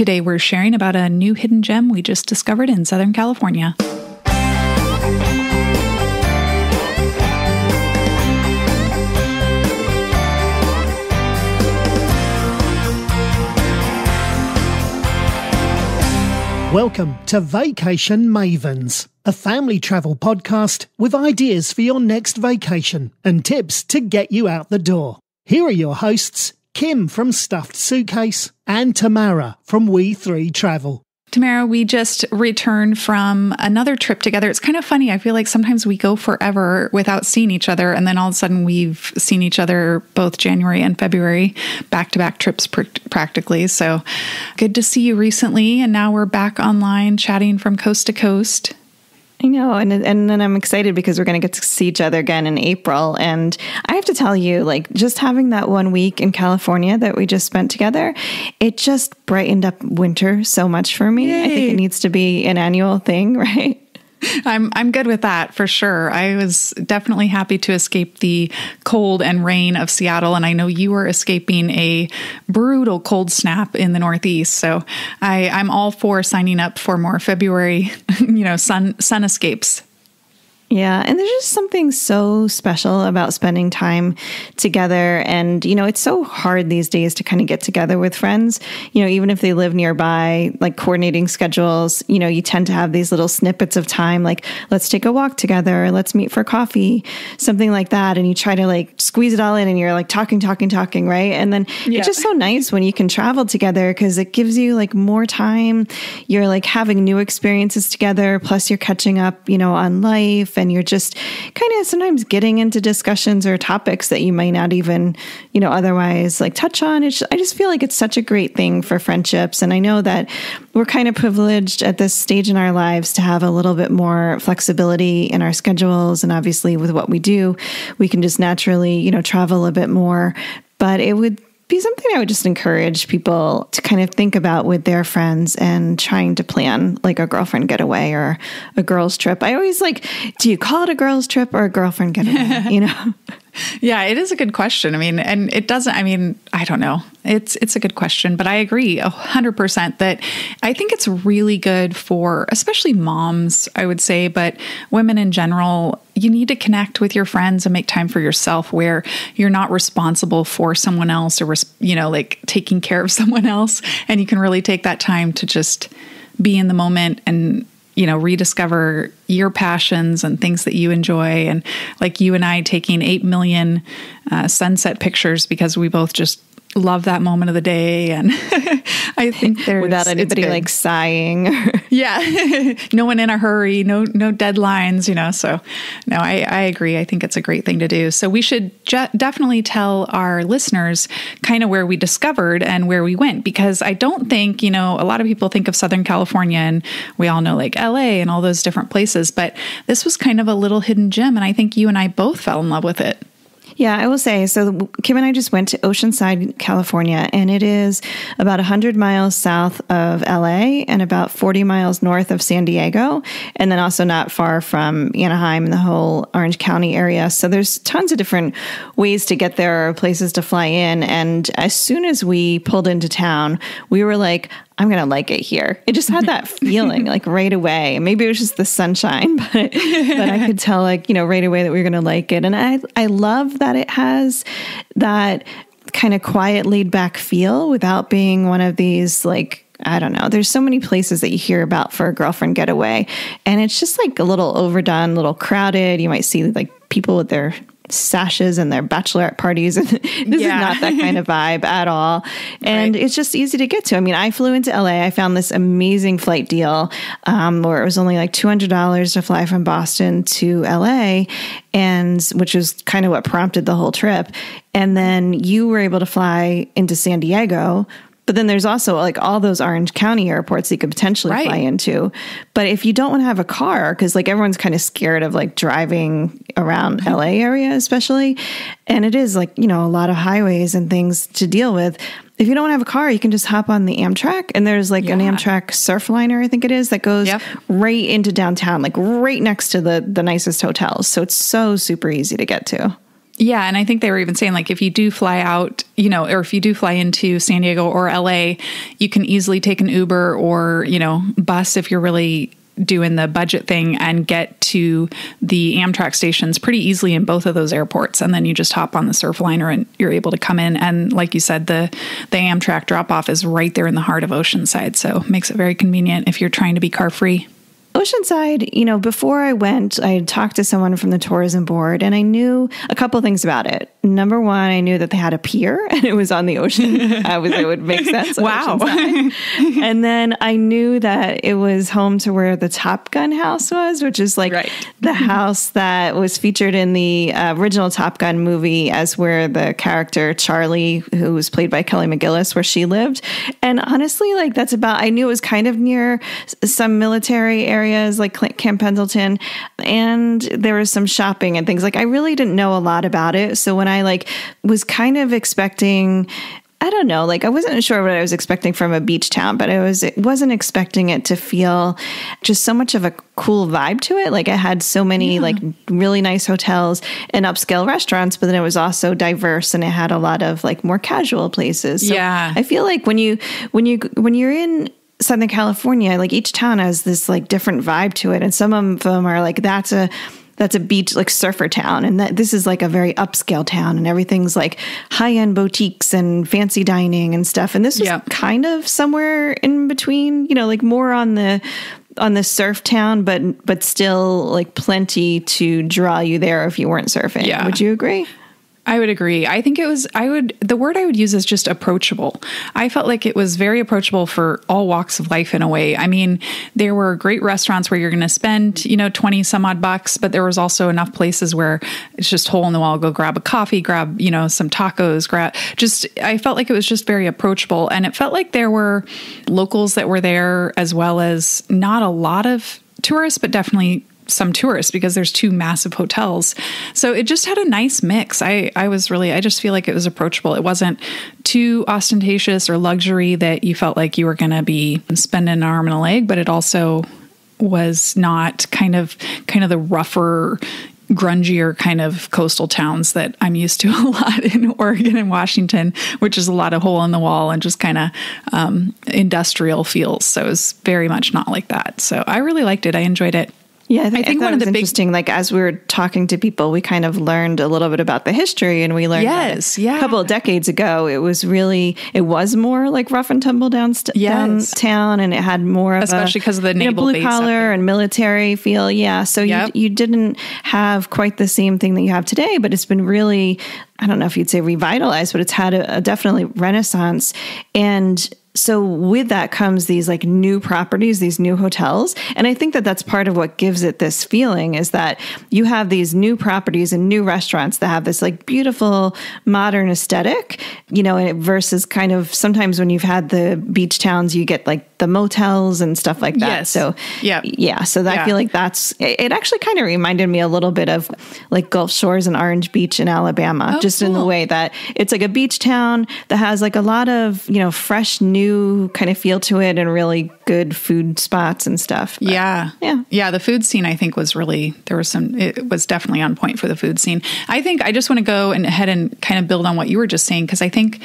Today, we're sharing about a new hidden gem we just discovered in Southern California. Welcome to Vacation Mavens, a family travel podcast with ideas for your next vacation and tips to get you out the door. Here are your hosts, Kim from Stuffed Suitcase and Tamara from We Three Travel. Tamara, we just returned from another trip together. It's kind of funny. I feel like sometimes we go forever without seeing each other, and then all of a sudden we've seen each other both January and February, back to back trips pr- practically. So good to see you recently. And now we're back online chatting from coast to coast. I know, and and then I'm excited because we're going to get to see each other again in April. And I have to tell you, like just having that one week in California that we just spent together, it just brightened up winter so much for me. Yay. I think it needs to be an annual thing, right? I'm I'm good with that for sure. I was definitely happy to escape the cold and rain of Seattle, and I know you were escaping a brutal cold snap in the Northeast. So I, I'm all for signing up for more February, you know, sun sun escapes. Yeah. And there's just something so special about spending time together. And, you know, it's so hard these days to kind of get together with friends. You know, even if they live nearby, like coordinating schedules, you know, you tend to have these little snippets of time, like, let's take a walk together, let's meet for coffee, something like that. And you try to like squeeze it all in and you're like talking, talking, talking, right? And then yeah. it's just so nice when you can travel together because it gives you like more time. You're like having new experiences together, plus you're catching up, you know, on life and you're just kind of sometimes getting into discussions or topics that you might not even, you know, otherwise like touch on. It's, I just feel like it's such a great thing for friendships. And I know that we're kind of privileged at this stage in our lives to have a little bit more flexibility in our schedules. And obviously, with what we do, we can just naturally, you know, travel a bit more. But it would be something I would just encourage people to kind of think about with their friends and trying to plan like a girlfriend getaway or a girls trip. I always like, do you call it a girls trip or a girlfriend getaway? you know? Yeah, it is a good question. I mean, and it doesn't, I mean, I don't know. It's it's a good question, but I agree 100% that I think it's really good for especially moms, I would say, but women in general, you need to connect with your friends and make time for yourself where you're not responsible for someone else or you know, like taking care of someone else and you can really take that time to just be in the moment and you know, rediscover your passions and things that you enjoy. And like you and I taking 8 million uh, sunset pictures because we both just love that moment of the day and i think there's without anybody like sighing yeah. No one in a hurry no no deadlines you know so no i i agree. I think it's a great thing to do. So we should ju- definitely tell our listeners kind of where we discovered and where we went because i don't think you know a lot of people think of southern california and we all know like la and all those different places but this was kind of a little hidden gem and i think you and i both fell in love with it yeah, I will say so. Kim and I just went to Oceanside, California, and it is about 100 miles south of LA and about 40 miles north of San Diego, and then also not far from Anaheim and the whole Orange County area. So there's tons of different ways to get there or places to fly in. And as soon as we pulled into town, we were like, I'm going to like it here. It just had that feeling like right away. Maybe it was just the sunshine, but, but I could tell like, you know, right away that we are going to like it. And I, I love that it has that kind of quiet, laid back feel without being one of these like, I don't know. There's so many places that you hear about for a girlfriend getaway, and it's just like a little overdone, a little crowded. You might see like people with their sashes and their bachelorette parties. this yeah. is not that kind of vibe at all. And right. it's just easy to get to. I mean, I flew into LA. I found this amazing flight deal um, where it was only like $200 to fly from Boston to LA, and which was kind of what prompted the whole trip. And then you were able to fly into San Diego but then there's also like all those Orange County airports that you could potentially right. fly into. But if you don't want to have a car, because like everyone's kind of scared of like driving around LA area, especially, and it is like, you know, a lot of highways and things to deal with. If you don't have a car, you can just hop on the Amtrak, and there's like yeah. an Amtrak Surfliner, I think it is, that goes yep. right into downtown, like right next to the the nicest hotels. So it's so super easy to get to. Yeah, and I think they were even saying like if you do fly out, you know, or if you do fly into San Diego or LA, you can easily take an Uber or, you know, bus if you're really doing the budget thing and get to the Amtrak stations pretty easily in both of those airports. And then you just hop on the Surfliner and you're able to come in. And like you said the the Amtrak drop off is right there in the heart of Oceanside. So makes it very convenient if you're trying to be car free. Oceanside, you know, before I went, I had talked to someone from the tourism board and I knew a couple things about it. Number one, I knew that they had a pier and it was on the ocean. I was, it would make sense. wow. and then I knew that it was home to where the Top Gun house was, which is like right. the house that was featured in the uh, original Top Gun movie as where the character Charlie, who was played by Kelly McGillis, where she lived. And honestly, like that's about, I knew it was kind of near some military area areas like Camp Pendleton, and there was some shopping and things. Like I really didn't know a lot about it, so when I like was kind of expecting I don't know, like I wasn't sure what I was expecting from a beach town, but I was it wasn't expecting it to feel just so much of a cool vibe to it. Like it had so many yeah. like really nice hotels and upscale restaurants, but then it was also diverse and it had a lot of like more casual places. So yeah. I feel like when you when you when you're in Southern California, like each town has this like different vibe to it, and some of them are like that's a that's a beach like surfer town, and that this is like a very upscale town, and everything's like high end boutiques and fancy dining and stuff. And this was yeah. kind of somewhere in between, you know, like more on the on the surf town, but but still like plenty to draw you there if you weren't surfing. Yeah. Would you agree? I would agree. I think it was, I would, the word I would use is just approachable. I felt like it was very approachable for all walks of life in a way. I mean, there were great restaurants where you're going to spend, you know, 20 some odd bucks, but there was also enough places where it's just hole in the wall, go grab a coffee, grab, you know, some tacos, grab, just, I felt like it was just very approachable. And it felt like there were locals that were there as well as not a lot of tourists, but definitely some tourists because there's two massive hotels. So it just had a nice mix. I, I was really, I just feel like it was approachable. It wasn't too ostentatious or luxury that you felt like you were going to be spending an arm and a leg, but it also was not kind of kind of the rougher grungier kind of coastal towns that I'm used to a lot in Oregon and Washington, which is a lot of hole in the wall and just kind of um, industrial feels. So it was very much not like that. So I really liked it. I enjoyed it. Yeah, I think, I think one of the interesting. Big, like as we were talking to people, we kind of learned a little bit about the history, and we learned yes, yeah. a couple of decades ago, it was really it was more like rough and tumble down st- yes. downtown, and it had more of especially because of the you know, blue collar and military feel. Yeah, so yep. you you didn't have quite the same thing that you have today, but it's been really I don't know if you'd say revitalized, but it's had a, a definitely renaissance and so with that comes these like new properties these new hotels and i think that that's part of what gives it this feeling is that you have these new properties and new restaurants that have this like beautiful modern aesthetic you know versus kind of sometimes when you've had the beach towns you get like the motels and stuff like that yes. so yeah yeah so that, yeah. i feel like that's it actually kind of reminded me a little bit of like gulf shores and orange beach in alabama oh, just cool. in the way that it's like a beach town that has like a lot of you know fresh new new kind of feel to it and really good food spots and stuff. But, yeah. Yeah. Yeah. The food scene, I think, was really, there was some, it was definitely on point for the food scene. I think I just want to go and ahead and kind of build on what you were just saying, because I think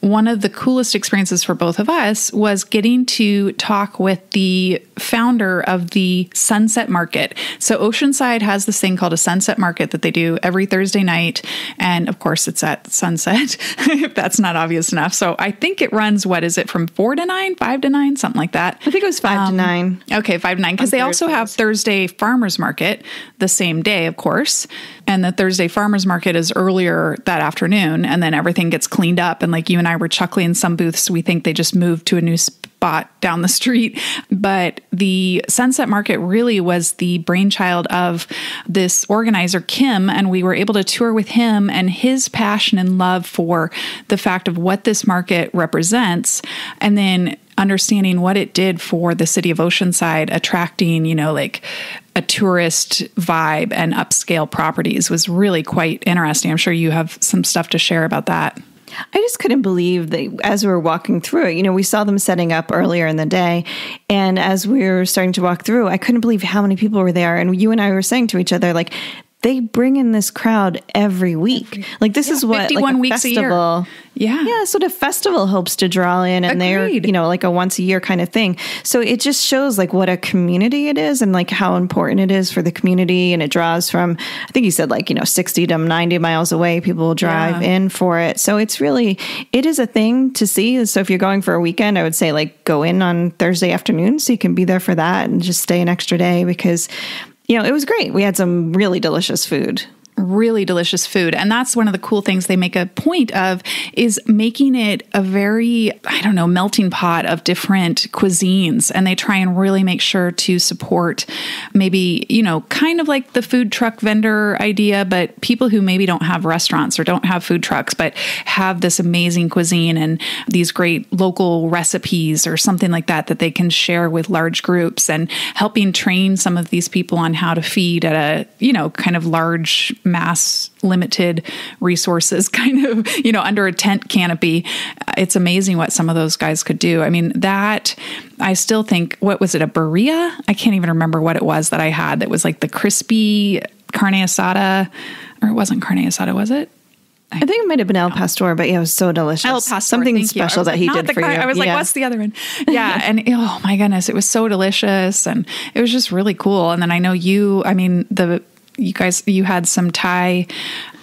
one of the coolest experiences for both of us was getting to talk with the founder of the Sunset Market. So, Oceanside has this thing called a Sunset Market that they do every Thursday night. And of course, it's at sunset, if that's not obvious enough. So, I think it runs, what is it, from four to nine, five to nine, something like that? I think it was five um, to nine. Okay, five to nine. Because they also have Thursday Farmers Market the same day, of course. And the Thursday Farmers Market is earlier that afternoon. And then everything gets cleaned up. And like you and I were chuckling in some booths. We think they just moved to a new spot down the street. But the Sunset Market really was the brainchild of this organizer, Kim. And we were able to tour with him and his passion and love for the fact of what this market represents. And then understanding what it did for the city of Oceanside, attracting, you know, like a tourist vibe and upscale properties was really quite interesting. I'm sure you have some stuff to share about that. I just couldn't believe that as we were walking through it, you know, we saw them setting up earlier in the day. And as we were starting to walk through, I couldn't believe how many people were there. And you and I were saying to each other, like, they bring in this crowd every week. like this is what 51 like a weeks a festival. Yeah. Yeah, that's what a festival hopes to draw in and they're, you know, like a once a year kind of thing. So it just shows like what a community it is and like how important it is for the community and it draws from I think you said like, you know, 60 to 90 miles away people will drive Yeah. in for it. So it's really it is a thing to see. So if you're going for a weekend, I would say like go in on Thursday afternoon so you can be there for that and just stay an extra day because you know, it was great. We had some really delicious food. Really delicious food. And that's one of the cool things they make a point of is making it a very i don't know melting pot of different cuisines. And they try and really make sure to support maybe you know kind of like the food truck vendor idea but people who maybe don't have restaurants or don't have food trucks but have this amazing cuisine and these great local recipes or something like that that they can share with large groups and helping train some of these people on how to feed at a you know kind of large mass limited resources kind of you know under a tent canopy it's amazing what some of those guys could do i mean that i still think what was it a burrilla i can't even remember what it was that i had that was like the crispy carne asada or it wasn't carne asada was it I think it might have been El Pastor, but yeah, it was so delicious. El Pastor, Something special that like, he did for car- you. I was like, Yeah. what's the other one? Yeah. and oh my goodness, it was so delicious. And it was just really cool. And then I know you, I mean, the, you guys, you had some Thai,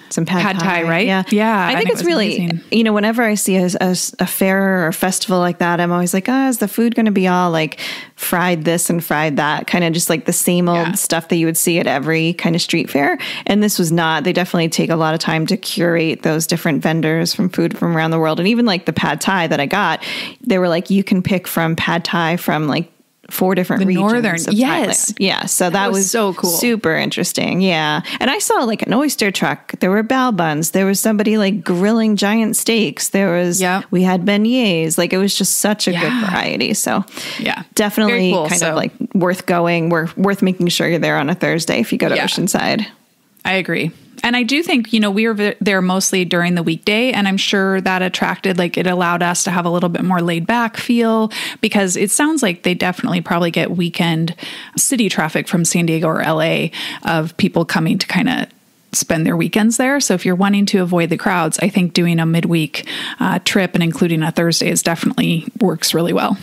some pad, Pad Thai, right? Yeah, Yeah, I think it's was really, amazing. you know, whenever I see a, a, a fair or a festival like that, I'm always like, ah, is the food going to be all like fried this and fried that, kind of just like the same old Yeah. stuff that you would see at every kind of street fair? And this was not. They definitely take a lot of time to curate those different vendors from food from around the world, and even like the pad Thai that I got, they were like, you can pick from pad Thai from like. Four different The regions northern- of yes. Thailand. Yeah, so that, was was, so cool. super interesting. Yeah. And I saw like an oyster truck. There were bao buns. There was somebody like grilling giant steaks. There was, Yeah. we had beignets. Like it was just such a good variety. So Yeah. definitely cool. kind So- of like worth going. Worth, worth making sure you're there on a Thursday if you go to Yeah. Oceanside. I agree. And I do think, you know, we were there mostly during the weekday, and I'm sure that attracted, like, it allowed us to have a little bit more laid back feel because it sounds like they definitely probably get weekend city traffic from San Diego or LA of people coming to kind of spend their weekends there. So if you're wanting to avoid the crowds, I think doing a midweek uh, trip and including a Thursday is definitely works really well.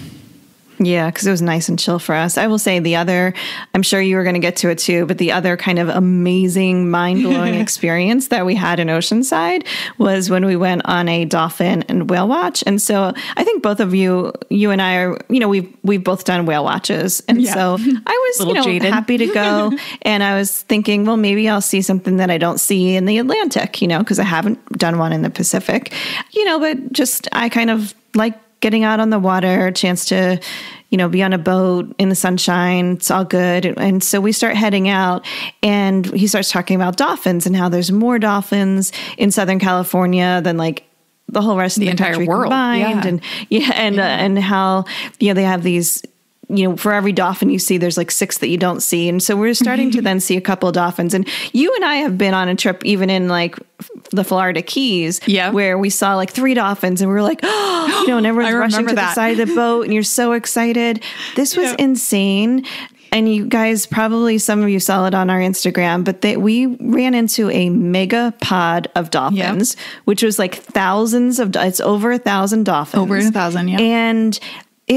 Yeah, because it was nice and chill for us. I will say the other, I'm sure you were going to get to it too, but the other kind of amazing, mind blowing experience that we had in Oceanside was when we went on a dolphin and whale watch. And so I think both of you, you and I are, you know, we've we've both done whale watches, and Yeah. so I was, you Little know, jaded. happy to go, and I was thinking, well, maybe I'll see something that I don't see in the Atlantic, you know, because I haven't done one in the Pacific, you know, but just I kind of like getting out on the water, a chance to, you know, be on a boat in the sunshine. It's all good. And so we start heading out, and he starts talking about dolphins and how there's more dolphins in Southern California than like the whole rest of The entire country world, combined. yeah. And yeah, and Uh, and how you know they have these. You know, for every dolphin you see, there's like six that you don't see, and so we're starting to mm-hmm. then see a couple of dolphins. And you and I have been on a trip, even in like the Florida Keys, Yeah. where we saw like three dolphins, and we were like, oh, you know, and everyone's rushing to the side of the boat, and you're so excited. This was Yeah. insane. And you guys probably some of you saw it on our Instagram, but they, we ran into a mega pod of dolphins, which was like thousands of. It's over a thousand dolphins, Over a thousand, yeah. and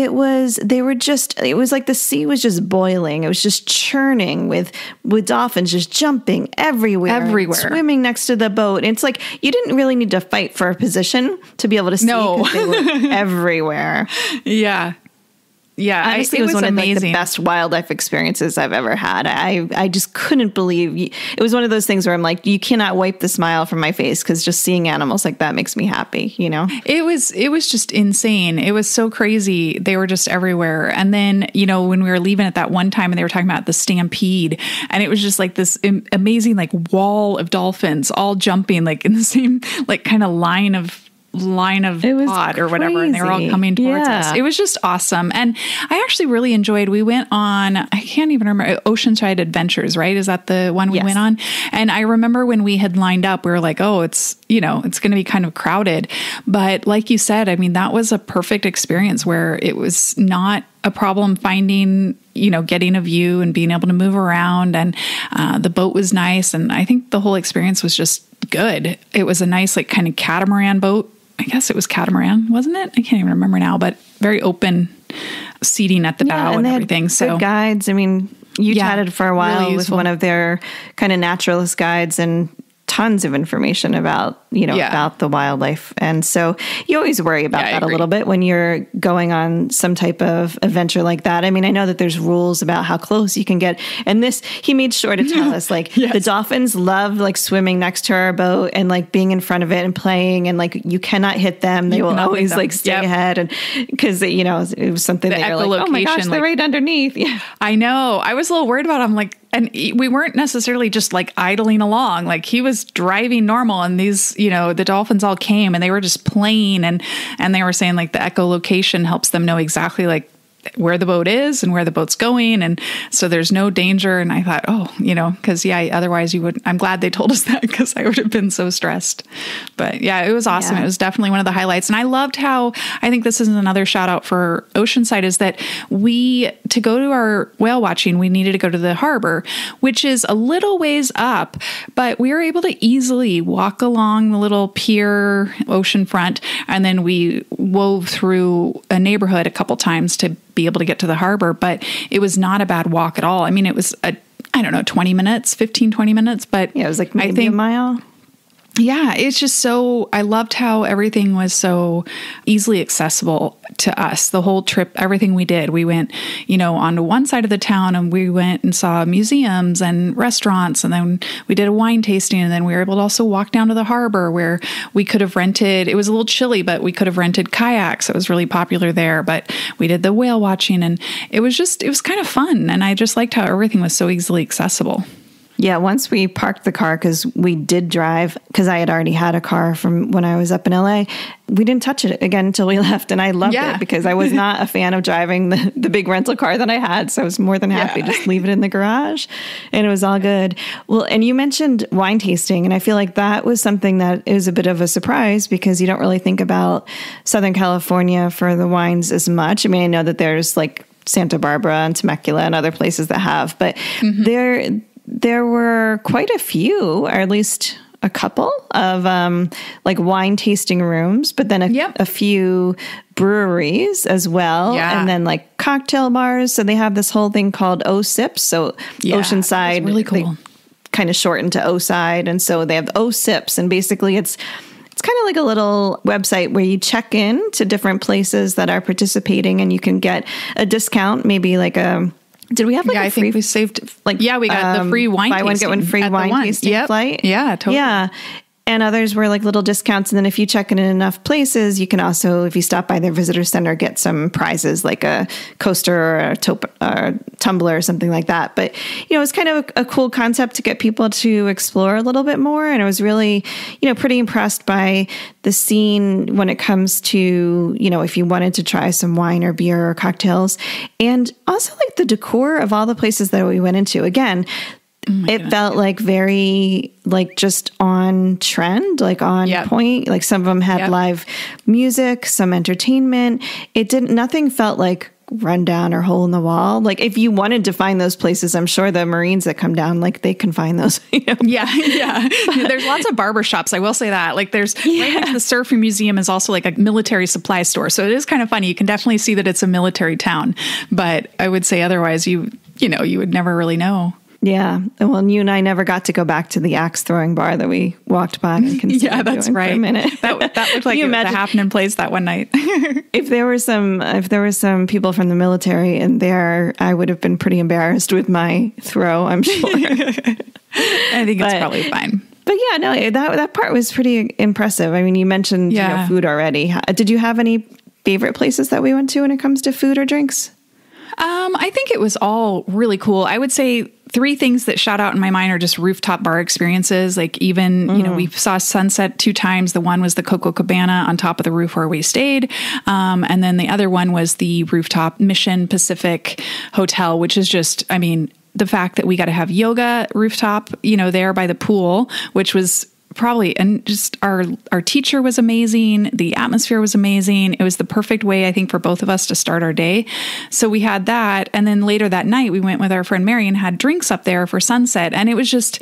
it was they were just it was like the sea was just boiling it was just churning with with dolphins just jumping everywhere Everywhere. swimming next to the boat it's like you didn't really need to fight for a position to be able to see No. 'cause they were everywhere Yeah. Yeah. I- honestly it was, one of like, the best wildlife experiences i've ever had i i just couldn't believe you, it was one of those things where i'm like you cannot wipe the smile from my face because just seeing animals like that makes me happy you know It was it was just insane. It was so crazy. They were just everywhere. And then, you know, when we were leaving at that one time and they were talking about the stampede and it was just like this amazing like wall of dolphins all jumping like in the same like kind of line of line of It was pod or whatever, and they were all coming towards Yeah. us. It was just awesome. And I actually really enjoyed, we went on, I can't even remember, Oceanside Adventures, right? Is that the one we Yes. went on? And I remember when we had lined up, we were like, oh, it's, you know, it's going to be kind of crowded. But like you said, I mean, that was a perfect experience where it was not a problem finding you know getting a view and being able to move around and uh, the boat was nice and i think the whole experience was just good it was a nice like kind of catamaran boat i guess it was catamaran wasn't it i can't even remember now but very open seating at the bow and, they had everything so guides. I mean, you Yeah, chatted for a really while with one of their kind of naturalist guides and tons of information about you know Yeah. about the wildlife and so you always worry about Yeah, that a little bit when you're going on some type of adventure like that i mean i know that there's rules about how close you can get and this he made sure to tell us like Yes. the dolphins love like swimming next to our boat and like being in front of it and playing and like you cannot hit them they You will always like stay Yep. ahead and because you know it was something The that you're like oh my gosh echolocation, they're right underneath yeah I know. I was a little worried about it. i'm Like, and we weren't necessarily just like idling along. Like he was driving normal, and these, you know, the dolphins all came and they were just playing, and and they were saying like the echolocation helps them know exactly like where the boat is and where the boat's going. And so there's no danger. And i thought oh you know because yeah otherwise you would i'm glad they told us that because i would have been so stressed. But yeah it was awesome. Yeah. it was definitely one of the highlights. And i loved how i think this is another shout out for oceanside is that we to go to our whale watching we needed to go to the harbor which is a little ways up but we were able to easily walk along the little pier ocean front. And then we wove through a neighborhood a couple times to be able to get to the harbor but it was not a bad walk at all. I mean it was a I don't know, 20 minutes, 15, 20 minutes, but yeah it was like maybe I think a mile yeah, it's just so I loved how everything was so easily accessible to us. The whole trip, everything we did. We went, you know, onto one side of the town and we went and saw museums and restaurants and then we did a wine tasting and then we were able to also walk down to the harbor where we could have rented it was a little chilly, but we could have rented kayaks. It was really popular there, but we did the whale watching and it was just it was kind of fun and I just liked how everything was so easily accessible. Yeah, once we parked the car because we did drive because I had already had a car from when I was up in LA. We didn't touch it again until we left, and I loved Yeah. it because I was not a fan of driving the, the big rental car that I had. So I was more than happy Yeah. to just leave it in the garage, and it was all good. Well, and you mentioned wine tasting, and I feel like that was something that is a bit of a surprise because you don't really think about Southern California for the wines as much. I mean, I know that there's like Santa Barbara and Temecula and other places that have, but mm-hmm. there there were quite a few, or at least a couple of um, like wine tasting rooms, but then a, Yep. a few breweries as well, Yeah. and then like cocktail bars. So they have this whole thing called O Sips. So Yeah, Oceanside, really cool. kind of shortened to O Side, and so they have O Sips, and basically it's it's kind of like a little website where you check in to different places that are participating, and you can get a discount, maybe like a. Did we have like yeah, a I free think we saved like yeah, we got the um, free wine buy one get one free wine tasting Yep. flight. Yeah, totally. Yeah. And others were like little discounts. And then if you check in enough places, you can also, if you stop by their visitor center, get some prizes like a coaster or a, top, or a tumbler or something like that. But, you know, it's kind of a, a cool concept to get people to explore a little bit more. And I was really, you know, pretty impressed by the scene when it comes to, you know, if you wanted to try some wine or beer or cocktails. And also like the decor of all the places that we went into. Again, Oh it felt like very like just on trend like on Yep. point like some of them had Yep. live music some entertainment it didn't nothing felt like rundown or hole in the wall like if you wanted to find those places i'm sure the marines that come down like they can find those you know? Yeah, yeah. There's lots of barber shops. I will say that. Like, there's right next to the surfing museum is also like a military supply store. So it is kind of funny. You can definitely see that it's a military town. But I would say otherwise, you you know, you would never really know. Yeah well you and i never got to go back to the axe throwing bar that we walked by and considered Yeah, that's doing for right. a minute That that looked like you it was imagine- happening place that one night. if there were some if there were some people from the military in there i would have been pretty embarrassed with my throw i'm sure I think it's probably fine. But yeah, no, that that part was pretty impressive. I mean, you mentioned you know, food already. Did you have any favorite places that we went to when it comes to food or drinks? Um, I think it was all really cool. I would say three things that shot out in my mind are just rooftop bar experiences. Like even, mm. you know, we saw sunset two times. The one was the Coco Cabana on top of the roof where we stayed. Um, and then the other one was the rooftop Mission Pacific Hotel, which is just, I mean, the fact that we got to have yoga rooftop, you know, there by the pool, which was probably and just our our teacher was amazing. The atmosphere was amazing. It was the perfect way i think for both of us to start our day. So we had that. And then later that night we went with our friend mary and had drinks up there for sunset. And it was just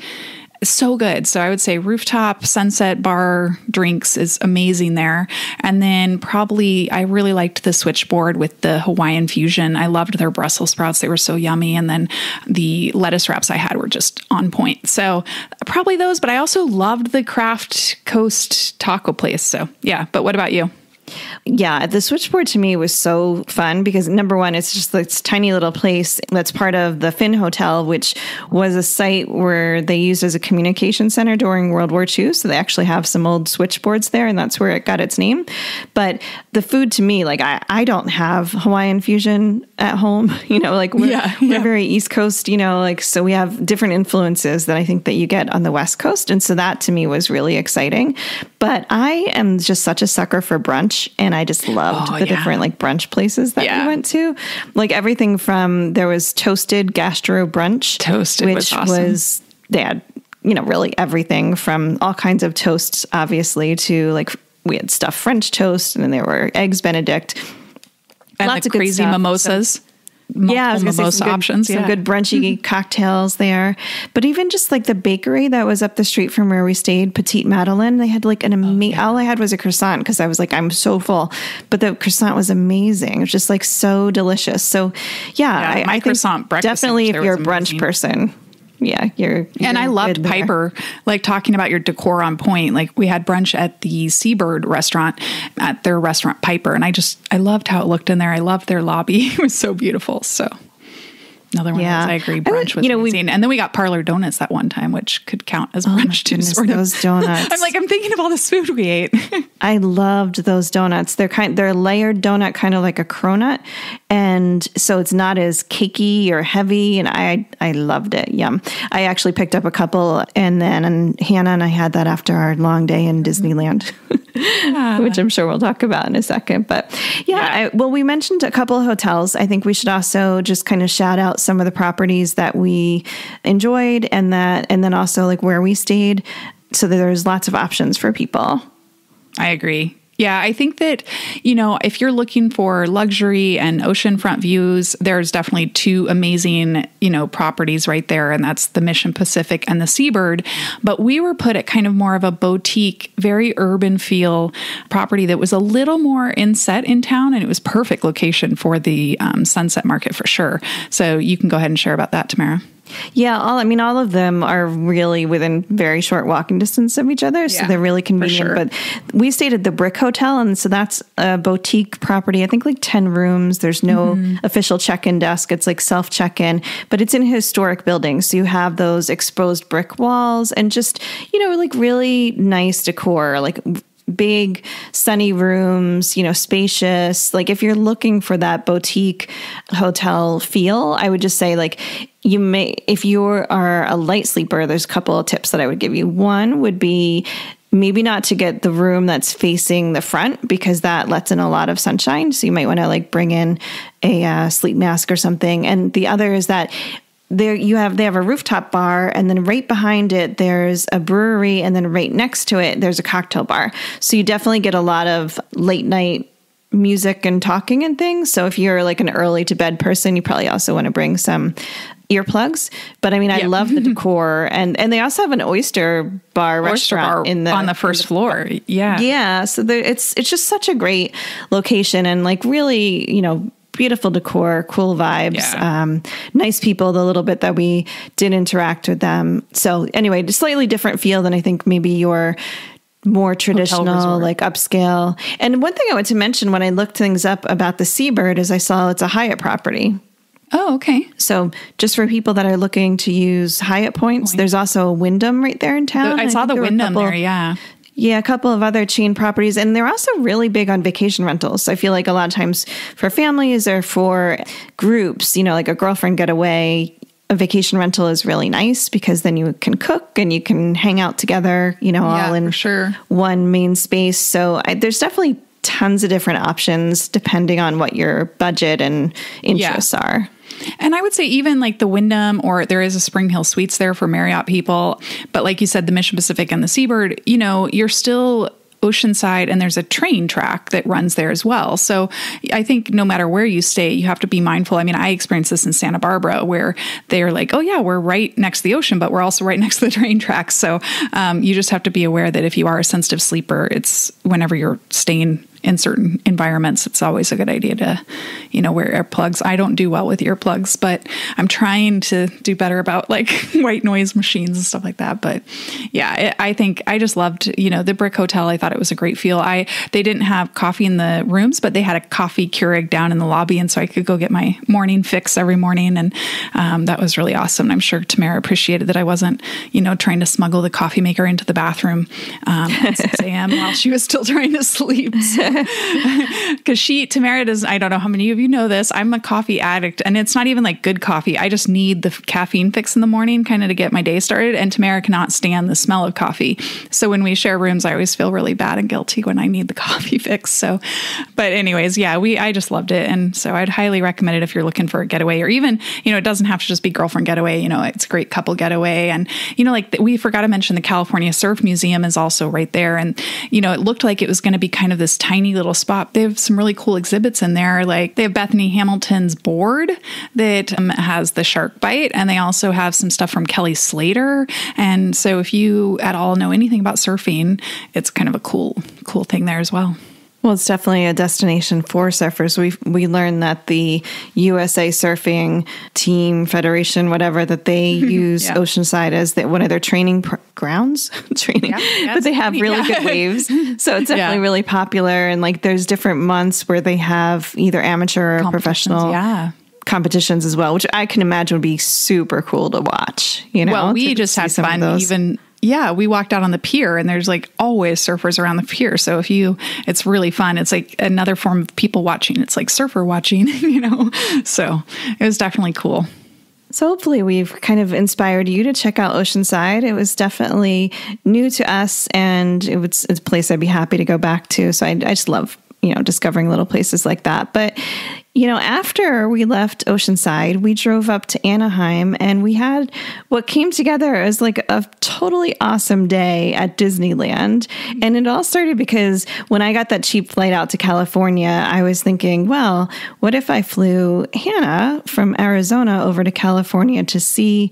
so good. So I would say rooftop sunset bar drinks is amazing there. And then probably I really liked the switchboard with the Hawaiian fusion. I loved their Brussels sprouts. They were so yummy. And then the lettuce wraps I had were just on point. So probably those, but I also loved the Craft Coast taco place. So yeah, but what about you? Yeah, the switchboard to me was so fun because number one, it's just this tiny little place that's part of the Finn Hotel, which was a site where they used as a communication center during World War II. So they actually have some old switchboards there, and that's where it got its name. But the food to me, like I, I don't have Hawaiian fusion at home. You know, like we're, yeah, yeah. we're very East Coast. You know, like so we have different influences that I think that you get on the West Coast, and so that to me was really exciting. But I am just such a sucker for brunch, and I just loved oh, the yeah. different like brunch places that we went to. Like everything from there was toasted gastro brunch, toasted, which was, awesome. was they had you know really everything from all kinds of toasts, obviously, to like we had stuffed French toast, and then there were eggs Benedict and Lots the of crazy mimosas. So, yeah, going say some options. Good, yeah. Some good brunchy cocktails there. But even just like the bakery that was up the street from where we stayed, Petite Madeleine, they had like an amazing. Oh, all I had was a croissant because I was like, I'm so full. But the croissant was amazing. It was just like so delicious. So yeah, yeah I, I think definitely if you're a brunch person, yeah, you're, you're and I loved Piper, like talking about your decor on point. Like we had brunch at the Seabird restaurant at their restaurant Piper, and I just I loved how it looked in there. I loved their lobby; it was so beautiful. So Another one yeah. I agree. Brunch I was you know, amazing. And then we got parlor donuts that one time, which could count as oh brunch too. Sort of. Those donuts. I'm like, I'm thinking of all this food we ate. I loved those donuts. They're kind they're layered donut, kind of like a cronut. And so it's not as cakey or heavy. And I I loved it. Yum. I actually picked up a couple and then and Hannah and I had that after our long day in Disneyland. yeah. Which I'm sure we'll talk about in a second. But yeah, yeah. I, well, we mentioned a couple of hotels. I think we should also just kind of shout out some of the properties that we enjoyed and that and then also like where we stayed so that there's lots of options for people. I agree. Yeah, I think that, you know, if you're looking for luxury and oceanfront views, there's definitely two amazing, you know, properties right there. And that's the Mission Pacific and the Seabird. But we were put at kind of more of a boutique, very urban feel property that was a little more inset in town. And it was perfect location for the um, sunset market for sure. So you can go ahead and share about that, Tamara. Yeah, all I mean, all of them are really within very short walking distance of each other, so yeah, they're really convenient. Sure. But we stayed at the Brick Hotel, and so that's a boutique property. I think like ten rooms. There's no mm-hmm. official check-in desk. It's like self check-in, but it's in a historic building, so you have those exposed brick walls and just you know like really nice decor, like big sunny rooms, you know, spacious. Like if you're looking for that boutique hotel feel, I would just say like you may if you are a light sleeper, there's a couple of tips that I would give you. One would be maybe not to get the room that's facing the front because that lets in a lot of sunshine. So you might want to like bring in a uh, sleep mask or something. And the other is that there you have they have a rooftop bar and then right behind it there's a brewery and then right next to it there's a cocktail bar. So you definitely get a lot of late night music and talking and things. So if you're like an early to bed person you probably also want to bring some earplugs. But i mean i yep. love the decor and and they also have an oyster bar oyster restaurant bar in the on the first the, floor. Yeah. Yeah so there, it's it's just such a great location and like really you know beautiful decor, cool vibes, yeah. um, nice people. The little bit that we did interact with them. So anyway, a slightly different feel than I think maybe your more traditional, like upscale. And one thing I want to mention when I looked things up about the Seabird is I saw it's a Hyatt property. Oh, okay. So just for people that are looking to use Hyatt points, Point. there's also a Wyndham right there in town. I, I saw the Wyndham there, yeah. Yeah, a couple of other chain properties, and they're also really big on vacation rentals. I feel like a lot of times for families or for groups, you know, like a girlfriend getaway, a vacation rental is really nice because then you can cook and you can hang out together, you know, Yeah, all in sure. one main space. So I, there's definitely tons of different options depending on what your budget and interests are. And I would say even like the Wyndham or there is a Spring Hill Suites there for Marriott people, but like you said, the Mission Pacific and the Seabird, you know, you're still oceanside and there's a train track that runs there as well. So I think no matter where you stay, you have to be mindful. I mean, I experienced this in Santa Barbara where they're like, oh yeah, we're right next to the ocean, but we're also right next to the train tracks. So um, you just have to be aware that if you are a sensitive sleeper, it's whenever you're staying in certain environments, it's always a good idea to, you know, wear earplugs. I don't do well with earplugs, but I'm trying to do better about like white noise machines and stuff like that. But yeah, I think I just loved, you know, the Brick Hotel. I thought it was a great feel. I they didn't have coffee in the rooms, but they had a coffee Keurig down in the lobby, and so I could go get my morning fix every morning, and um, that was really awesome. I'm sure Tamara appreciated that I wasn't, you know, trying to smuggle the coffee maker into the bathroom um, at 6 a.m. while she was still trying to sleep. So because she Tamara does I don't know how many of you know this. I'm a coffee addict, and it's not even like good coffee. I just need the caffeine fix in the morning, kind of to get my day started. And Tamara cannot stand the smell of coffee. So when we share rooms, I always feel really bad and guilty when I need the coffee fix. So, but anyways, yeah, we I just loved it, and so I'd highly recommend it if you're looking for a getaway, or even you know it doesn't have to just be girlfriend getaway. You know, it's a great couple getaway, and you know like we forgot to mention the California Surf Museum is also right there, and you know it looked like it was going to be kind of this tiny little spot. They have some really cool exhibits in there. Like they have Bethany Hamilton's board that um, has the shark bite, and they also have some stuff from Kelly Slater. And so, if you at all know anything about surfing, it's kind of a cool, cool thing there as well. Well, it's definitely a destination for surfers. We we learned that the USA Surfing Team Federation, whatever, that they use Yeah. Oceanside as the, one of their training pr- grounds, training. Yeah, but they have really yeah. good waves, so it's definitely really popular. And like, there's different months where they have either amateur or professional Yeah. competitions as well, which I can imagine would be super cool to watch. You know, Well, we just had fun. Even yeah, we walked out on the pier, and there's like always surfers around the pier. So if you, it's really fun. It's like another form of people watching. It's like surfer watching, you know. So it was definitely cool. So hopefully we've kind of inspired you to check out Oceanside. It was definitely new to us, and it was it's a place I'd be happy to go back to. So I, I just love you know discovering little places like that. But you know, after we left Oceanside, we drove up to Anaheim, and we had what came together as like a totally awesome day at Disneyland. And it all started because when I got that cheap flight out to California, I was thinking, well, what if I flew Hannah from Arizona over to California to see,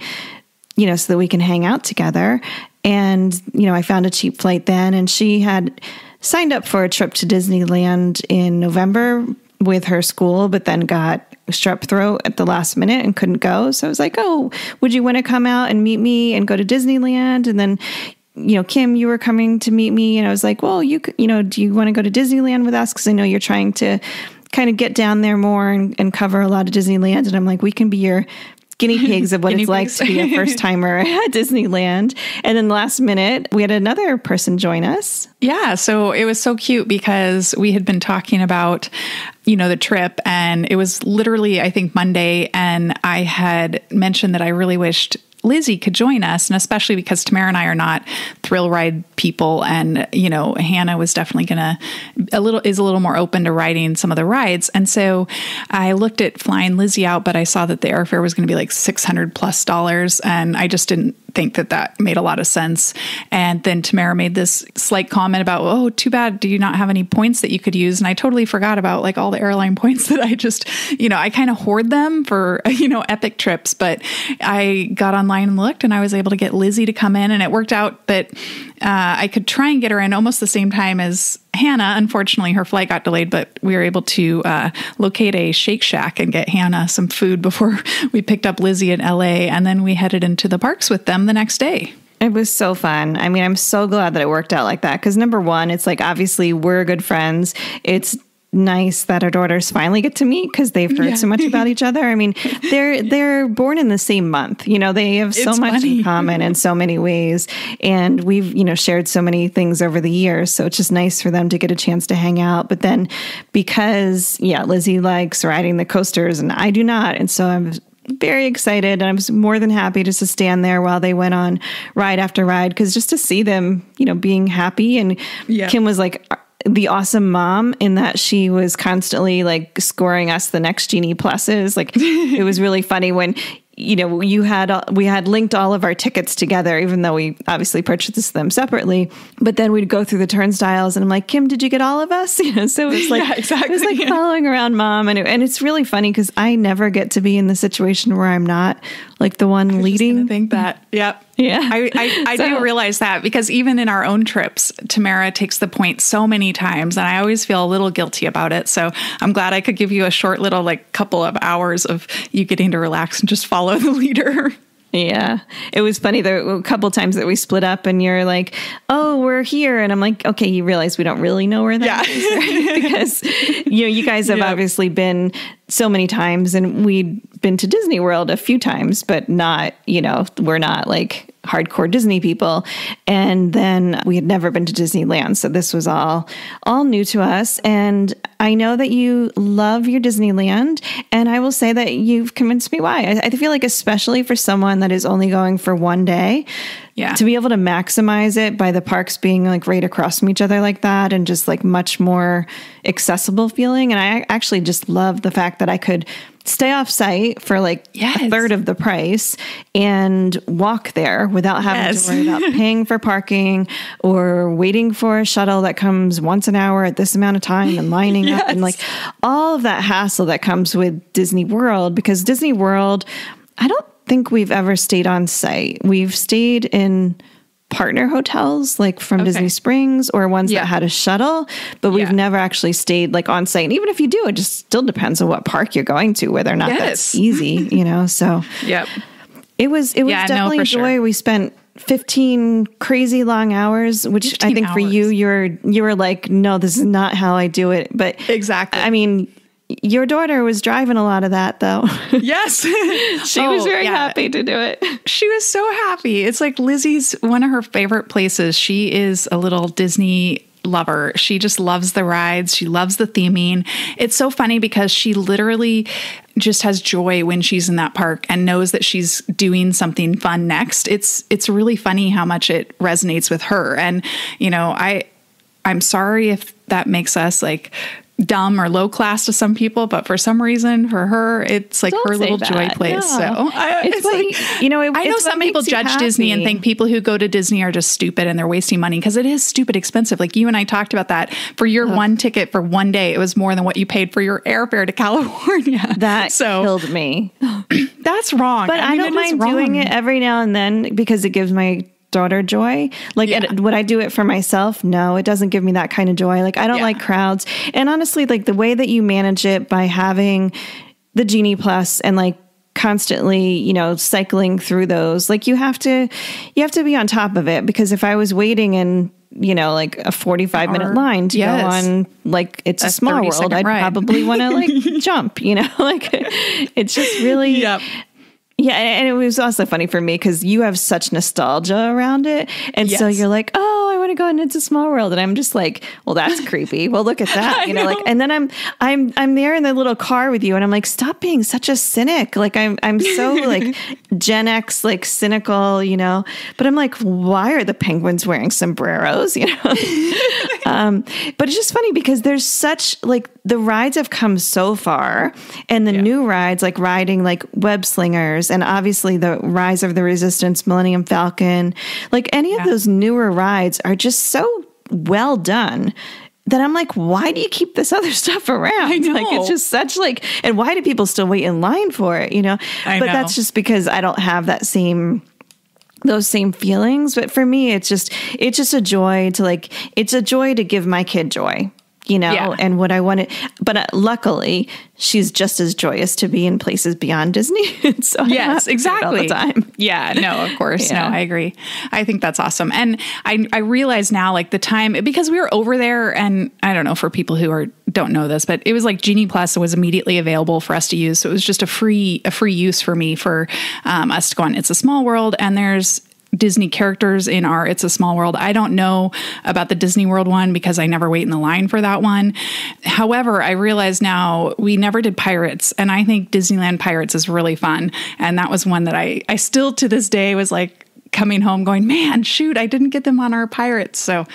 you know, so that we can hang out together? And, you know, I found a cheap flight then, and she had signed up for a trip to Disneyland in November with her school, but then got strep throat at the last minute and couldn't go. So I was like, oh, would you want to come out and meet me and go to Disneyland? And then, you know, Kim, you were coming to meet me. And I was like, well, you, you know, do you want to go to Disneyland with us? Because I know you're trying to kind of get down there more and, and cover a lot of Disneyland. And I'm like, we can be your guinea pigs of what it's like to be a first timer at Disneyland. And then last minute, we had another person join us. Yeah, so it was so cute because we had been talking about, you know, the trip, and it was literally, I think, Monday, and I had mentioned that I really wished Lizzie could join us, and especially because Tamara and I are not thrill ride people, and you know, Hannah was definitely gonna a little is a little more open to riding some of the rides, and so I looked at flying Lizzie out, but I saw that the airfare was going to be like six hundred plus dollars, and I just didn't think that that made a lot of sense. And then Tamara made this slight comment about, oh, too bad. Do you not have any points that you could use? And I totally forgot about like all the airline points that I just, you know, I kind of hoard them for, you know, epic trips. But I got online and looked and I was able to get Lizzie to come in. And it worked out that uh, I could try and get her in almost the same time as Hannah. Unfortunately, her flight got delayed, but we were able to uh, locate a Shake Shack and get Hannah some food before we picked up Lizzie in LA. And then we headed into the parks with them the next day. It was so fun. I mean, I'm so glad that it worked out like that because number one, it's like obviously we're good friends. It's nice that our daughters finally get to meet because they've heard Yeah. so much about each other. I mean, they're they're born in the same month. You know, they have so It's much funny. in common in so many ways, and we've you know shared so many things over the years. So it's just nice for them to get a chance to hang out. But then because yeah, Lizzie likes riding the coasters and I do not, and so I'm very excited and I was more than happy just to stand there while they went on ride after ride because just to see them, you know, being happy and Yeah. Kim was like the awesome mom in that she was constantly like scoring us the next genie pluses. Like it was really funny when you know you had uh, we had linked all of our tickets together even though we obviously purchased them separately but then we'd go through the turnstiles and i'm like kim did you get all of us you know so it was like Yeah, exactly. it was like following around mom and, it, and it's really funny because i never get to be in the situation where i'm not like the one I leading think that. Yep. Yeah. I, I, I So- do realize that because even in our own trips, Tamara takes the point so many times and I always feel a little guilty about it. So I'm glad I could give you a short little like couple of hours of you getting to relax and just follow the leader. Yeah. It was funny. There were a couple times that we split up and you're like, oh, we're here. And I'm like, okay, you realize we don't really know where that Yeah. is, right? because, you know, you guys have Yeah. obviously been so many times and we'd been to Disney World a few times, but not, you know, we're not like hardcore Disney people. And then we had never been to Disneyland. So this was all, all new to us. And I know that you love your Disneyland. And I will say that you've convinced me why. I, I feel like, especially for someone that is only going for one day, Yeah. to be able to maximize it by the parks being like right across from each other like that and just like much more accessible feeling. And I actually just love the fact that I could stay off site for like a third of the price and walk there without having Yes. to worry about paying for parking or waiting for a shuttle that comes once an hour at this amount of time and lining up and like all of that hassle that comes with Disney World because Disney World, I don't think we've ever stayed on site. We've stayed in partner hotels like from Disney Springs or ones Yeah. that had a shuttle, but we've Yeah. never actually stayed like on site. And even if you do, it just still depends on what park you're going to, whether or not that's easy, you know. So Yep. it was it was Yeah, definitely for a sure. joy. We spent 15 crazy long hours, which I 15 think for you, you're you were like, no, this is not how I do it. But Exactly. I mean, your daughter was driving a lot of that though. Yes. she Oh, was very yeah. happy to do it. She was so happy. It's like Lizzie's one of her favorite places. She is a little Disney lover. She just loves the rides. She loves the theming. It's so funny because she literally just has joy when she's in that park and knows that she's doing something fun next. It's it's really funny how much it resonates with her. And you know, I I'm sorry if that makes us like dumb or low class to some people, but for some reason, for her, it's like Don't her little that. joy place. No. So I, It's it's, what like you- know, it- I know some people judge Disney and think people who go to Disney are just stupid and they're wasting money because it is stupid expensive. Like you and I talked about that. For your one ticket for one day, it was more than what you paid for your airfare to California. That so killed me. that's wrong. But I, mean, don't mind doing it every now and then because it gives my daughter joy. Like, Yeah. and would I do it for myself? No, it doesn't give me that kind of joy. Like, I don't Yeah. like crowds. And honestly, like the way that you manage it by having the Genie Plus and like constantly, you know, cycling through those, like you have to, you have to be on top of it because if I was waiting in, you know, like a 45 minute line to yes. go on, like it's a, A small world, I'd ride. probably want to like jump, you know, like it's just really, Yep. Yeah, and it was also funny for me because you have such nostalgia around it, and so you're like, "Oh, want to go into a Small World," and I'm just like, "Well, that's creepy." Well, look at that, you know, like, and then I'm I'm I'm there in the little car with you, and I'm like, "Stop being such a cynic!" Like I'm I'm so like Gen X, like cynical, you know. But I'm like, why are the penguins wearing sombreros? You know. um, but it's just funny because there's such like the rides have come so far, and the new rides like riding like web slingers, and obviously the Rise of the Resistance, Millennium Falcon, like any of those newer rides are just so well done. That I'm like, why do you keep this other stuff around? I know. Like it's just such like, and why do people still wait in line for it? You know, I but know. that's just because I don't have that same those same feelings but for me it's just it's just a joy to like it's a joy to give my kid joy you know Yeah. and what i wanted but uh, luckily she's just as joyous to be in places beyond disney so I don't have Yes, to do it all exactly. the time Yeah, no, of course. Yeah. No, I agree. I think that's awesome. And I I realize now like the time because we were over there and I don't know for people who are don't know this, but it was like Genie Plus was immediately available for us to use. So it was just a free a free use for me for um, us to go on It's a Small World and there's Disney characters in our It's a Small World. I don't know about the Disney World one because I never wait in the line for that one. However, I realize now we never did Pirates, and I think Disneyland Pirates is really fun. And that was one that I, I still to this day was like, coming home going, man, shoot, I didn't get them on our pirates. So,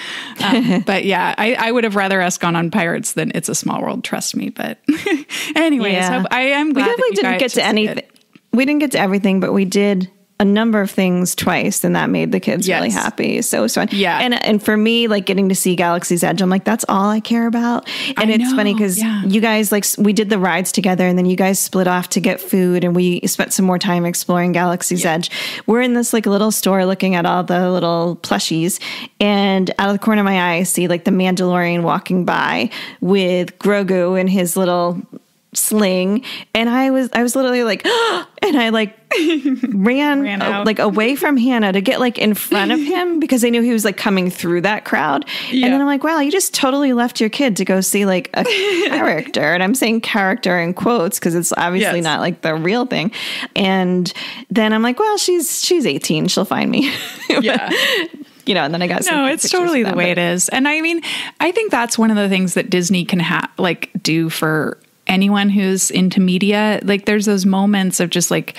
um, but yeah, I, I, would have rather us gone on pirates than it's a small world. Trust me. But anyways, yeah. I, I, am glad we definitely didn't get to anything. We didn't get to everything, but we did a number of things twice and that made the kids yes. really happy. So it was fun. Yeah. And and for me, like getting to see Galaxy's Edge, I'm like, that's all I care about. And I it's know. funny because yeah. you guys like we did the rides together and then you guys split off to get food and we spent some more time exploring Galaxy's yeah. Edge. We're in this like little store looking at all the little plushies and out of the corner of my eye I see like the Mandalorian walking by with Grogu and his little sling and i was i was literally like and i like ran, ran uh, like away from hannah to get like in front of him because i knew he was like coming through that crowd. Yeah. and then i'm like wow you just totally left your kid to go see like a character. And i'm saying character in quotes because it's obviously yes. not like the real thing. And then i'm like well she's she's 18 she'll find me. Yeah. You know, and then I got no. It's totally the way it is, and I mean, I think that's one of the things that Disney can have like do for anyone who's into media, like there's those moments of just like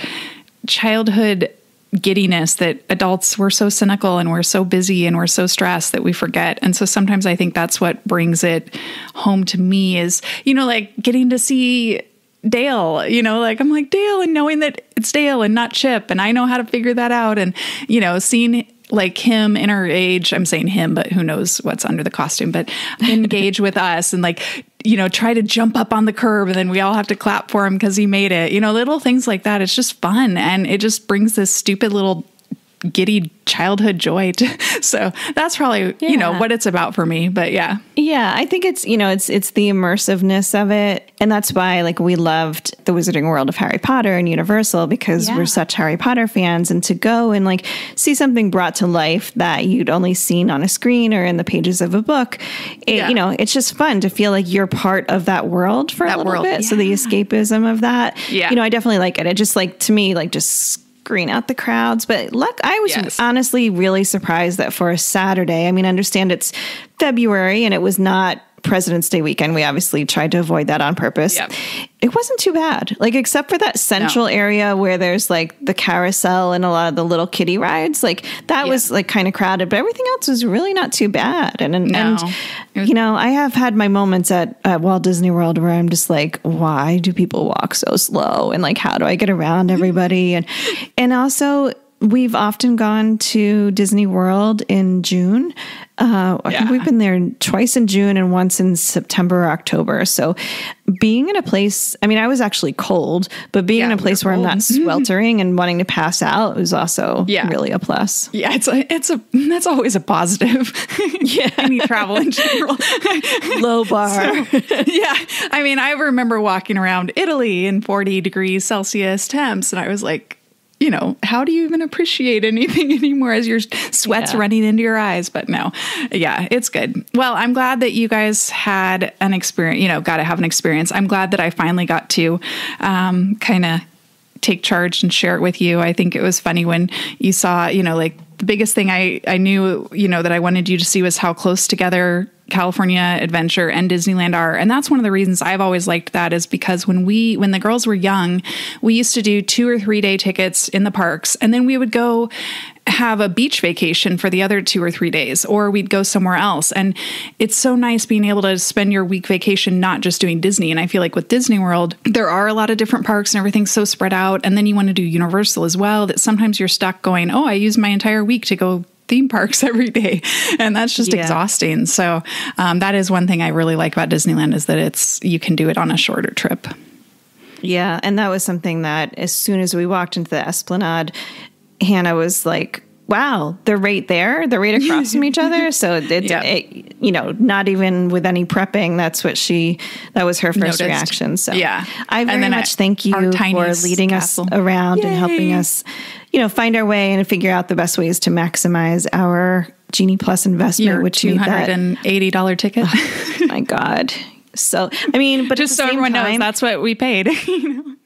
childhood giddiness that adults we're so cynical and we're so busy and we're so stressed that we forget. And so sometimes I think that's what brings it home to me is, you know, like getting to see Dale, you know, like I'm like Dale and knowing that it's Dale and not Chip and I know how to figure that out and you know, seeing like him in our age i'm saying him but who knows what's under the costume but engage with us and like you know try to jump up on the curb and then we all have to clap for him because he made it. You know little things like that it's just fun and it just brings this stupid little giddy childhood joy. To, so that's probably yeah. you know what it's about for me. But yeah, yeah, I think it's you know it's it's the immersiveness of it, and that's why like we loved the Wizarding World of Harry Potter and Universal because yeah. we're such Harry Potter fans, and to go and like see something brought to life that you'd only seen on a screen or in the pages of a book, it, yeah. you know, it's just fun to feel like you're part of that world for that a little world. bit. So the escapism of that, yeah, you know, I definitely like it. It just like to me like just green out the crowds. But look, I was yes. honestly really surprised that for a Saturday, I mean, I understand it's February and it was not President's Day weekend. We obviously tried to avoid that on purpose. Yep. It wasn't too bad. Like except for that central no. area where there's like the carousel and a lot of the little kiddie rides, like that yeah. was like kind of crowded, but everything else was really not too bad. And and, no. and you know, I have had my moments at, at Walt Disney World where I'm just like, why do people walk so slow? And like how do I get around everybody? And and also we've often gone to Disney World in June. Uh, I yeah. think we've been there twice in June and once in September or October. So being in a place, I mean, I was actually cold, but being yeah, in a place where I'm not sweltering and wanting to pass out was also yeah. really a plus. Yeah, it's a, it's a, that's always a positive. yeah. Any travel in general. Low bar. So, yeah. I mean, I remember walking around Italy in 40 degrees Celsius temps and I was like, you know, how do you even appreciate anything anymore as your sweat's yeah. running into your eyes? But no, yeah, it's good. Well, I'm glad that you guys had an experience, you know, got to have an experience. I'm glad that I finally got to um, kind of take charge and share it with you. I think it was funny when you saw, you know, like the biggest thing I, I knew, you know, that I wanted you to see was how close together California Adventure and Disneyland are. And that's one of the reasons I've always liked that is because when we when the girls were young, we used to do 2 or 3 day tickets in the parks and then we would go have a beach vacation for the other 2 or 3 days or we'd go somewhere else. And it's so nice being able to spend your week vacation not just doing Disney. And I feel like with Disney World, there are a lot of different parks and everything's so spread out and then you want to do Universal as well that sometimes you're stuck going, "Oh, I used my entire week to go theme parks every day and that's just yeah. exhausting so um, that is one thing i really like about disneyland is that it's you can do it on a shorter trip yeah and that was something that as soon as we walked into the esplanade hannah was like wow they're right there they're right across from each other so it, yeah. it, you know not even with any prepping that's what she that was her first Noticed. reaction so yeah i very much thank you for leading castle. us around Yay. and helping us you know, find our way and figure out the best ways to maximize our Genie Plus investment, Your which two hundred and eighty dollar ticket. Oh, my God. So I mean, but just so everyone time, knows, that's what we paid.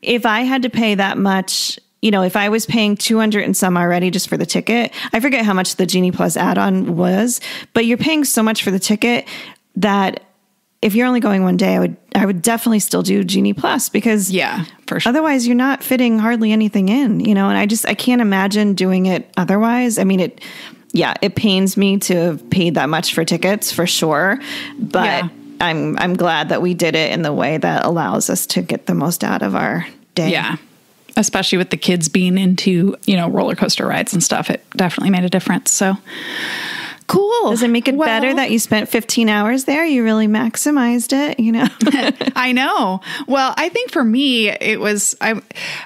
If I had to pay that much you know, if I was paying 200 and some already just for the ticket, I forget how much the Genie Plus add on was, but you're paying so much for the ticket that if you're only going one day, I would I would definitely still do Genie Plus because Yeah, for sure. otherwise you're not fitting hardly anything in, you know, and I just I can't imagine doing it otherwise. I mean it yeah, it pains me to have paid that much for tickets for sure, but Yeah. I'm I'm glad that we did it in the way that allows us to get the most out of our day. Yeah. Especially with the kids being into, you know, roller coaster rides and stuff. It definitely made a difference. So cool. Does it make it Well, better that you spent 15 hours there? You really maximized it, you know? I know. Well, I think for me, it was I.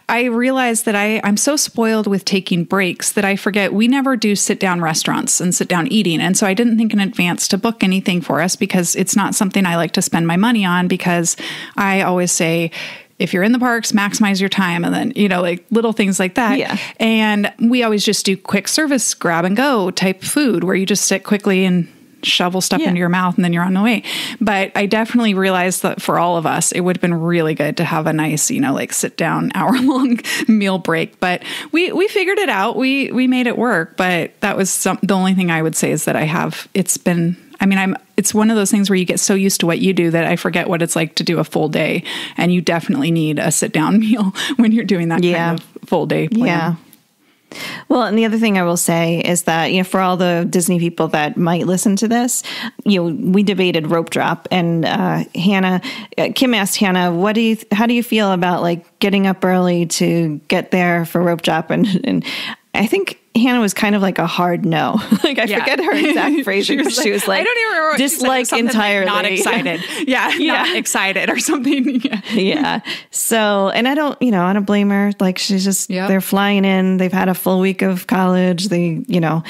I realized that I I'm so spoiled with taking breaks that I forget we never do sit down restaurants and sit down eating, and so I didn't think in advance to book anything for us because it's not something I like to spend my money on because I always say. If you're in the parks, maximize your time, and then you know, like little things like that. Yeah. And we always just do quick service, grab and go type food, where you just sit quickly and shovel stuff Yeah. into your mouth and then you're on the way. But I definitely realized that for all of us, it would have been really good to have a nice, you know, like sit down hour long meal break. But we we figured it out. We we made it work. But that was some, the only thing I would say is that I have. It's been. I mean, I'm. It's one of those things where you get so used to what you do that I forget what it's like to do a full day, and you definitely need a sit down meal when you're doing that Yeah. kind of full day. Plan. Yeah. Well, and the other thing I will say is that, you know, for all the Disney people that might listen to this, you know, we debated rope drop and uh, Hannah, uh, Kim asked Hannah, what do you, how do you feel about like getting up early to get there for rope drop? And, and I think Hannah was kind of like a hard no. like I Yeah. forget her exact phrasing. she, was like, I don't even remember what she said. It dislike something like entirely. not excited. Yeah, Yeah. not excited or something. Yeah. yeah. So, and I don't, you know, I don't blame her. Like she's just, Yep. they're flying in. They've had a full week of college. They, you know,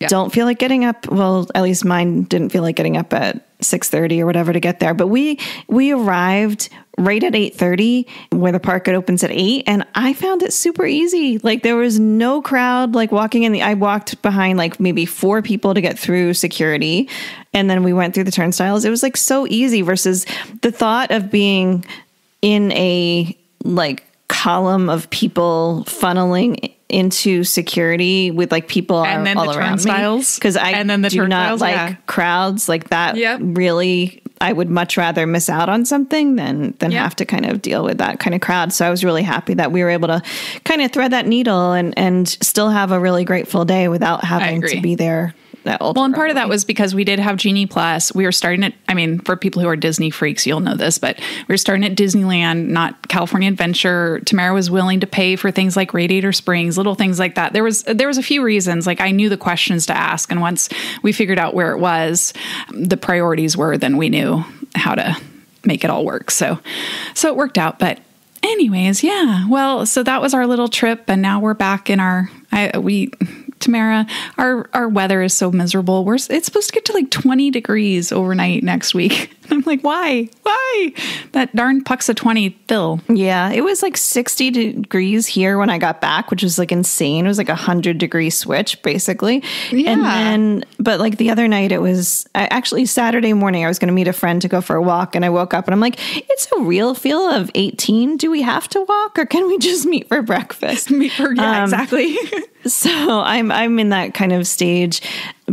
Yeah. don't feel like getting up. Well, at least mine didn't feel like getting up at six thirty or whatever to get there. But we we arrived right at eight thirty, where the park it opens at eight, and I found it super easy. Like there was no crowd. Like walking in the, I walked behind like maybe four people to get through security, and then we went through the turnstiles. It was like so easy versus the thought of being in a like column of people funneling into security with like people And then all the around turnstiles. because I And then the do not like yeah. crowds like that. Yep. Really, I would much rather miss out on something than than Yep. have to kind of deal with that kind of crowd. So I was really happy that we were able to kind of thread that needle and and still have a really grateful day without having to be there. That Well, and part of that was because we did have Genie Plus. We were starting at, I mean, for people who are Disney freaks, you'll know this, but we were starting at Disneyland, not California Adventure. Tamara was willing to pay for things like Radiator Springs, little things like that. There was there was a few reasons. Like I knew the questions to ask, and once we figured out where it was, the priorities were, then we knew how to make it all work. So, so it worked out. But anyways, yeah. Well, so that was our little trip, and now we're back in our. I we. Tamara, our our weather is so miserable. We're it's supposed to get to like 20 degrees overnight next week. And I'm like, why? Why? That darn pucks Punxsutawney Phil. Yeah, it was like 60 degrees here when I got back, which was like insane. It was like a 100 degree switch, basically. Yeah. And then, but like the other night, it was I, actually Saturday morning, I was going to meet a friend to go for a walk. And I woke up and I'm like, it's a real feel of 18. Do we have to walk or can we just meet for breakfast? meet for Yeah, um, exactly. So I'm I'm in that kind of stage,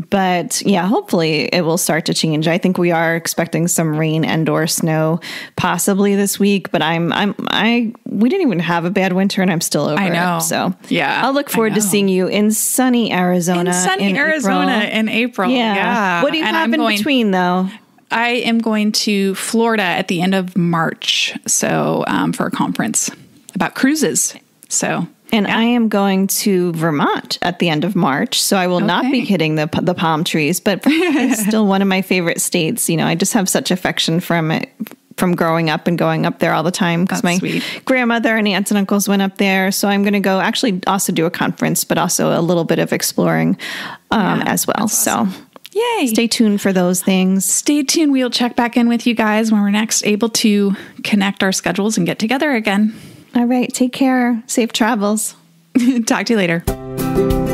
but yeah, hopefully it will start to change. I think we are expecting some rain and or snow possibly this week, but I'm I'm I we didn't even have a bad winter and I'm still over I know. it. So Yeah, I'll look forward to seeing you in sunny Arizona. in sunny in Arizona April. in April. Yeah. Yeah. What do you And have I'm in going- between though? I am going to Florida at the end of March. So um, for a conference about cruises. So And I am going to Vermont at the end of March, so I will not be Okay. hitting the the palm trees. But it's still one of my favorite states. You know, I just have such affection from it from growing up and going up there all the time because my sweet. grandmother and aunts and uncles went up there. So I'm going to go actually also do a conference, but also a little bit of exploring um, Yeah, as well. So yay. stay tuned for those things. Stay tuned. We'll check back in with you guys when we're next able to connect our schedules and get together again. All right. Take care. Safe travels. Talk to you later.